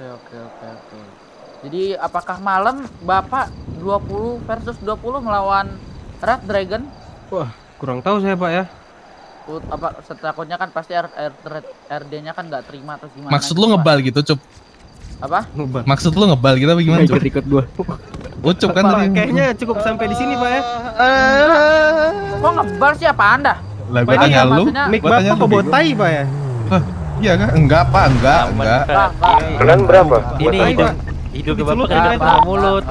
Oke oke oke oke. Jadi apakah malam Bapak 20 versus 20 melawan Red Dragon? Wah, kurang tahu saya Pak ya. Ut- apa setakutnya kan pasti R, R, RD-nya kan nggak terima terus gimana? Maksud gitu, lu Pak? ngebal gitu, Cup? Apa? Ngebal. Maksud lu ngebal gitu apa gimana, Cup? ikut gua. Ucup kan Pak, tadi. kayaknya cukup sampai di sini Pak ya. Kok ngebal sih apa Anda? Lah gua Pak, tanya lu. Mic tanya Bapak kok botai Pak ya? Iya kan? Enggak, Pak, enggak, enggak. Kalian berapa? Ini Botai, hidung ke Di bapak mulut, kan sama mulut.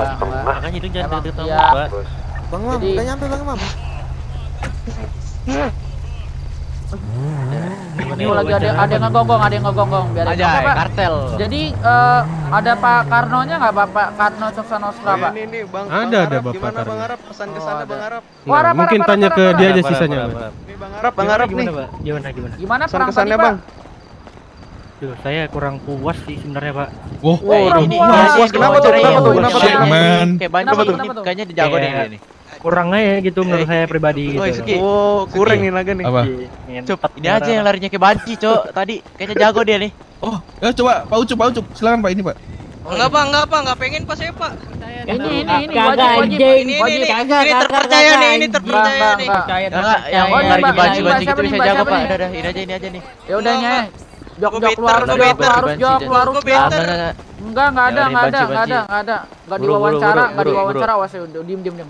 Makanya hidung jangan sama iya. mulut, Pak. Bang Mam, udah nyampe Bang Mam. Ini lagi ada ada yang ngegonggong, ada yang ngegonggong biar Aja, Pak. kartel. Jadi eh, ada Pak Karnonya nggak Bapak Karno Coksanostra Pak? Ini nih Bang. Ada, ada Arab, Bapak Gimana Karno. Bang Arab? Pesan ke sana. Bang Arab. Mungkin tanya ke dia aja sisanya. Bang Arab, Bang Arab nih. Gimana, Pak? Gimana, gimana? Gimana Pesan perang ke tadi sana Pak? Bang. Duh, saya kurang puas sih sebenarnya, Pak. Wah, Oh, ini- puas. ini- Puas kenapa tuh? Kenapa tuh? Kenapa tuh? Kayak Kenapa tuh? ini Kenapa tuh? kayaknya dijago deh nih. Kurang aja gitu menurut saya pribadi gitu. Suki. Oh, kurang nih naga nih. apa? Cuk, ini aja yang larinya kayak banci, Cok. Tadi kayaknya jago dia nih. Oh, ya coba Pak Ucup, Pak Ucup. Silakan Pak ini, Pak. Enggak pak, enggak pak, enggak pengen pak saya pak. Ini ini ini wajib wajib. Ini ini wajib. ini, ini terpercaya nih, ini terpercaya Enggak, nih. enggak. Enggak, yang Oh, ini lari Mbak, banci ini banci Mbak, gitu bisa jago, Pak. Udah, udah, ini aja, ini aja nih. Ya udah Enggak, nyeh. Jok jok lu better, harus jok, lu better. harus jok, lu harus jok. Enggak, enggak, ada, enggak ada, enggak ada, enggak ada. Enggak diwawancara, enggak diwawancara, awas ya udah diem diem diem.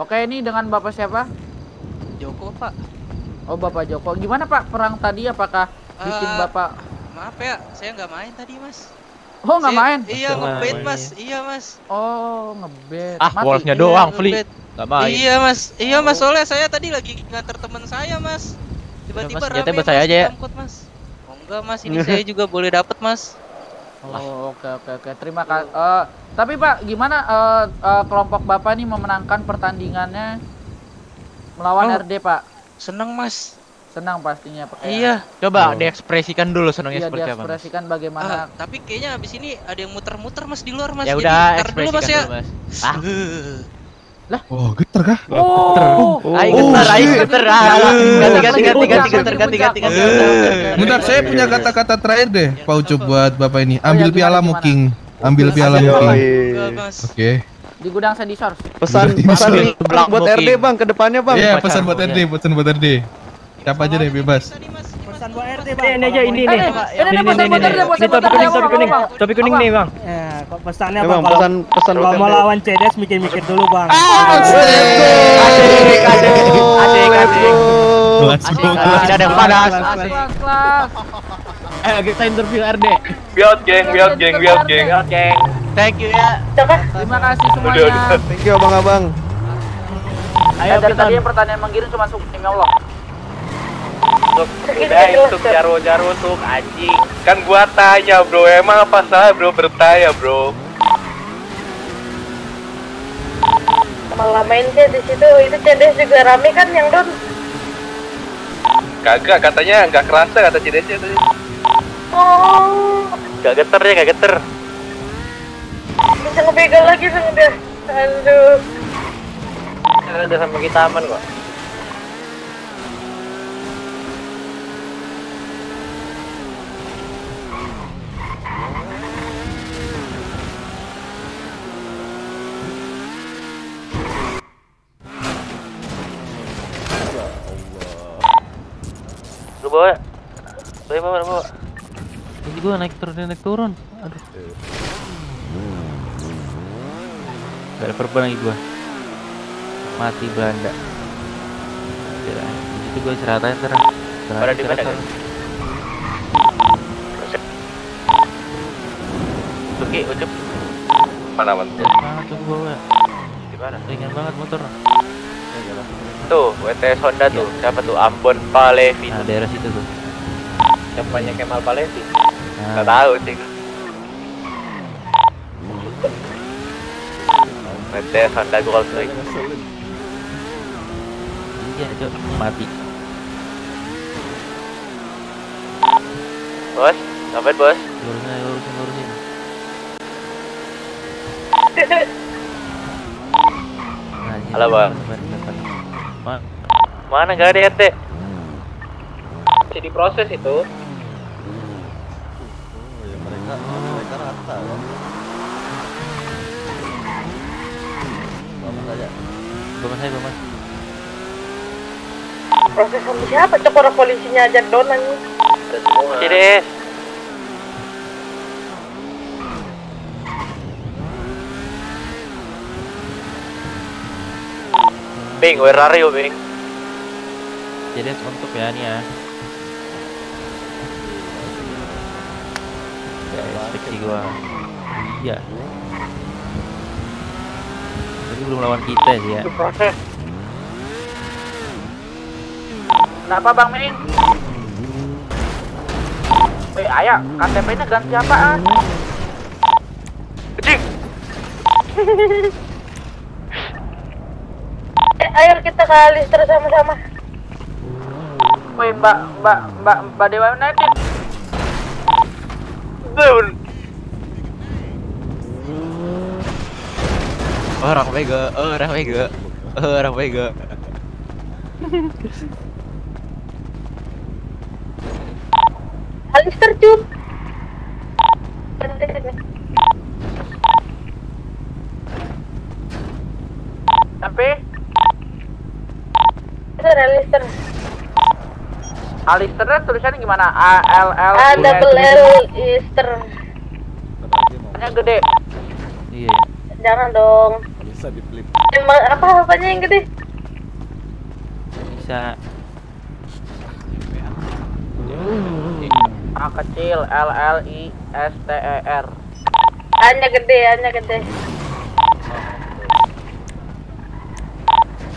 Oke, ini dengan Bapak siapa? Joko pak. Oh, Bapak Joko. Gimana Pak perang tadi apakah bikin Eh, Bapak Maaf ya, saya nggak main tadi mas. Oh, nggak main? Iya Nggak ngebet mas, iya. iya mas. Oh, ngebet. Ah, Mati. wolfnya Iya, doang, Fli. ngebet. Enggak main. Iya mas, iya mas soalnya saya tadi lagi nganter teman saya mas. Tiba-tiba Mas, rame buat mas, saya aja ya. diangkut, mas. Oh enggak mas, ini saya juga boleh dapat mas. Oh, oke oke oke. Terima kasih. Eh, tapi Pak, gimana eh, eh, kelompok Bapak nih memenangkan pertandingannya melawan Oh. RD, Pak? Seneng mas. Senang pastinya, Pak. Iya. Coba Oh. diekspresikan dulu senangnya Iya, seperti apa. Diekspresikan Ah, bagaimana tapi kayaknya abis ini ada yang muter-muter mas di luar mas. Ya udah, dulu mas ekspresikan ya. dulu, Mas. Ah, Oh, getar kah? Oh, ayo getar, ayo getar. Ah, Ganti, ganti, ganti, ganti, getar, ganti, ganti, ganti. Bentar, saya punya kata-kata terakhir deh, Pak Ucup buat Bapak ini. Ambil piala? Muking. Ambil piala. Muking. Oke. di gudang. Pesan Berarti pesan pesan buat RD Bang ke depannya Bang. Iya, pesan buat. RD, pesan buat RD. Siapa aja deh bebas. Ini, aja, Eh, topi kuning, topi nih, Bang. Ya, kok pesannya Ya apa? Bang, Kalau, pesan pesan kalau buat mau lawan CDS mikir-mikir dulu, Bang. Asik, asik, kelas. tidak ada yang panas. Eh, kita interview RD. Biot geng, biot geng, biot geng. Oke, thank you ya. Terima kasih semuanya. Thank you abang-abang. Ayo, dari tadi yang pertanyaan menggiring cuma sub demi Allah. Udah itu jaro jaro tuh anjing. Kan gua tanya bro, emang apa salah bro bertanya bro? malah main sih di situ itu CDS juga rame kan yang don Kagak katanya nggak kerasa kata CDC tadi. oh Gak geter ya gak geter. bisa ngebegal lagi dong udah aduh Udah sama kita aman kok. Bawa, bawa bawa bawa. Ini gua naik turun, naik turun. Aduh. Gak ada perban lagi gua. Mati Belanda. Udah, di situ gua istirahat aja sekarang. Istirahat, Pada di mana. Suki, ucup. Mana? Gas banget tuh gua. Di mana? Ringan banget motor. Tuh, WTS Honda tuh. Siapa tuh? Ambon Palevi. Nah, daerah situ tuh. Siapanya Kemal Palevi? Nah, Gak tahu sih. WTS Honda Gold Wing. iya, Cok. Mati. Bos, ngapain bos? Lurusin lurusin, lurusin. Nah, di Halo, sini Bang. Ma, Mana gak ada RT? Masih diproses itu. kan. Saja. Bapak saya, bapak. Proses sama siapa? Orang polisinya aja donan nih. Ada semua. Cides. Bing, where are you, Bing? Jadi untuk ya nih ya. Ya, inspeksi gua. Iya. Tapi belum lawan kita sih ya. Proses. Kenapa Bang Min? Eh, ayah, KTP-nya ganti apaan? Cik. Eh, ayo kita ke Alister sama-sama. Woi, Mbak, Mbak, Mbak, Mbak Dewa United. Dun. Orang bego, orang bego, orang bego. Alister cup. Tapi Itu ada Alister. Alistair tulisannya gimana? A L L A I double. L Easter. Nya gede. Iya. Jangan dong. Emang apa apanya yang gede? Bisa A kecil L L I S T E R. A-nya gede, A-nya gede.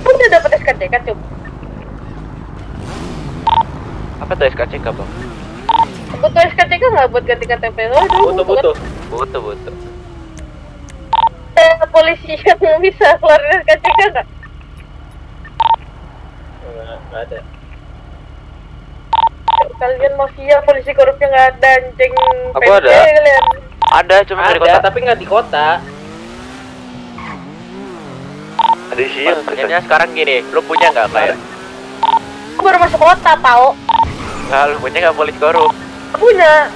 Udah dapat SKCK cup. Apa tuh SKCK, Bang? Butuh SKCK nggak buat ganti KTP? Itu Butuh, butuh. Butuh, butuh. Eh, polisi yang bisa keluarin SKCK nggak? Enggak ada. Kalian mafia, polisi korupnya nggak ada, anjing. Aku ada. Kalian. Ada, cuma dari kota. tapi nggak di kota. Ada sini. Pertanyaannya sekarang gini, lu punya nggak kayak? Aku baru masuk kota, tau? Nggak, lu punya nggak polisi korup? Punya.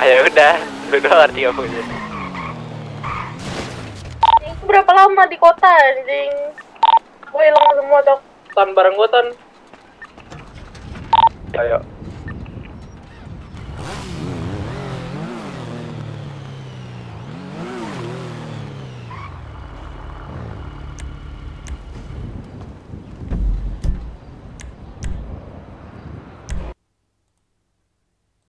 Ah ya udah, lu doang arti nggak punya. Berapa lama di kota, anjing? Aku hilang semua, dok. Ton bareng gua ton. Ayo.